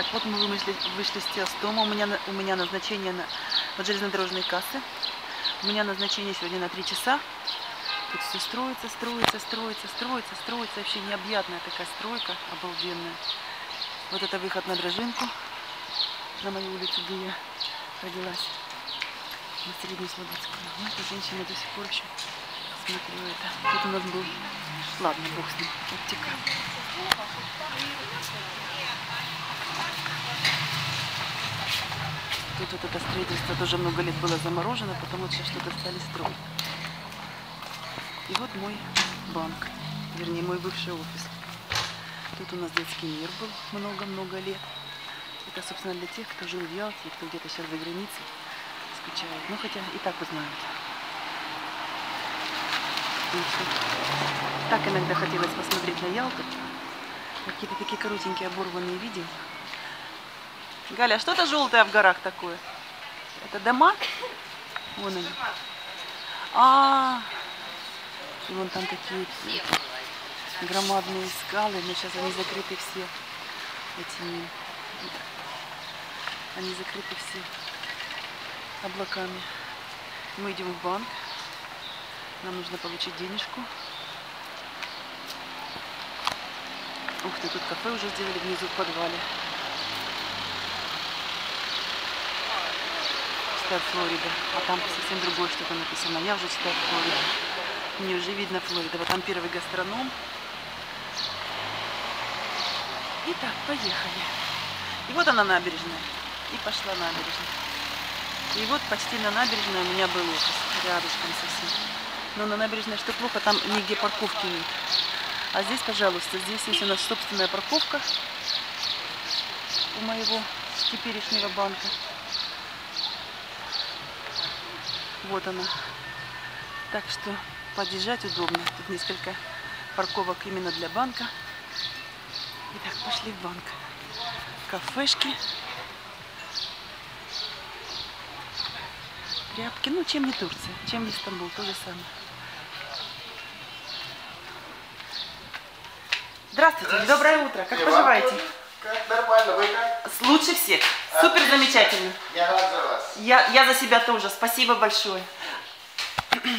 Так, вот мы вышли, вышли с Теостома. У меня, у меня назначение на, от железнодорожной кассы. У меня назначение сегодня на 3 часа. Тут все строится, строится, строится, строится, строится. Вообще необъятная такая стройка, обалденная. Вот это выход на Дрожинку, на мою улицу, где я родилась. На Среднюю Слободскую. Ну, эта женщина до сих пор еще смотрю это. Тут у нас был, ладно, бог с ним, оптика. Тут вот это строительство тоже много лет было заморожено, потом вот сейчас что-то стали строить. И вот мой банк, вернее мой бывший офис. Тут у нас детский мир был много-много лет. Это, собственно, для тех, кто жил в Ялте кто где-то сейчас за границей скучает. Ну, хотя и так узнают. Потому что Так иногда хотелось посмотреть на Ялту. Какие-то такие коротенькие оборванные видео. Галя, а что-то желтое в горах такое? Это дома? Вон они. А, и вон там такие громадные скалы, но сейчас они закрыты все этими, они закрыты все облаками. Мы идем в банк, нам нужно получить денежку. Ух ты, тут кафе уже сделали внизу в подвале. Штат Флорида. А там совсем другое что-то написано. Я уже читаю Флорида. Мне уже видно Флорида. Вот там первый гастроном. Итак, поехали. И вот она набережная. И пошла набережная. И вот почти на набережной у меня был офис. Рядышком совсем. Но на набережной что плохо, там нигде парковки нет. А здесь, пожалуйста, здесь есть у нас собственная парковка у моего теперешнего банка. Вот она. Так что подъезжать удобно. Тут несколько парковок именно для банка. Итак, пошли в банк. Кафешки. Тряпки. Ну, чем не Турция, чем не Стамбул, то же самое. Здравствуйте, доброе утро. Как поживаете? Как нормально, вы как? Лучше всех. Супер замечательно. Я рад за вас. Я, я за себя тоже. Спасибо большое.